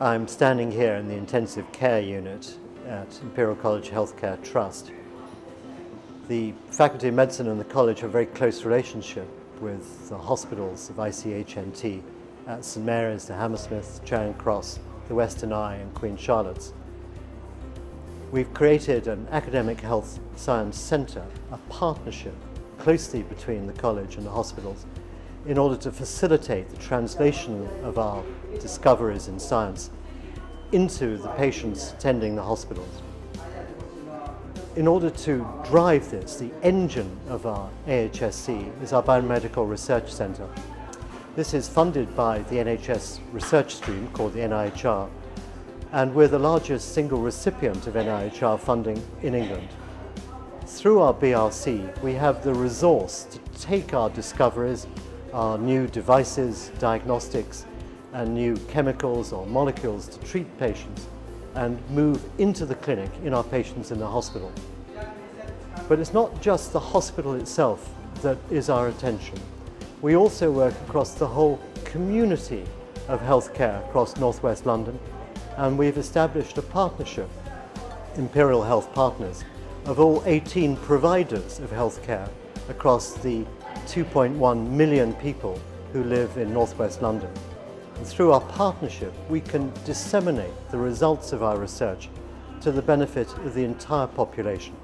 I'm standing here in the intensive care unit at Imperial College Healthcare Trust. The Faculty of Medicine and the college have a very close relationship with the hospitals of ICHNT at St Mary's, the Hammersmith, Charing Cross, the Western Eye and Queen Charlotte's. We've created an academic health science centre, a partnership closely between the college and the hospitals in order to facilitate the translation of our discoveries in science into the patients attending the hospitals. In order to drive this, the engine of our AHSC is our Biomedical Research Centre. This is funded by the NHS research stream called the NIHR, and we're the largest single recipient of NIHR funding in England. Through our BRC, we have the resource to take our discoveries, our new devices, diagnostics, and new chemicals or molecules to treat patients and move into the clinic in our patients in the hospital. But it's not just the hospital itself that is our attention. We also work across the whole community of healthcare across northwest London and we've established a partnership, Imperial Health Partners, of all 18 providers of healthcare across the 2.1 million people who live in northwest London. And through our partnership, we can disseminate the results of our research to the benefit of the entire population.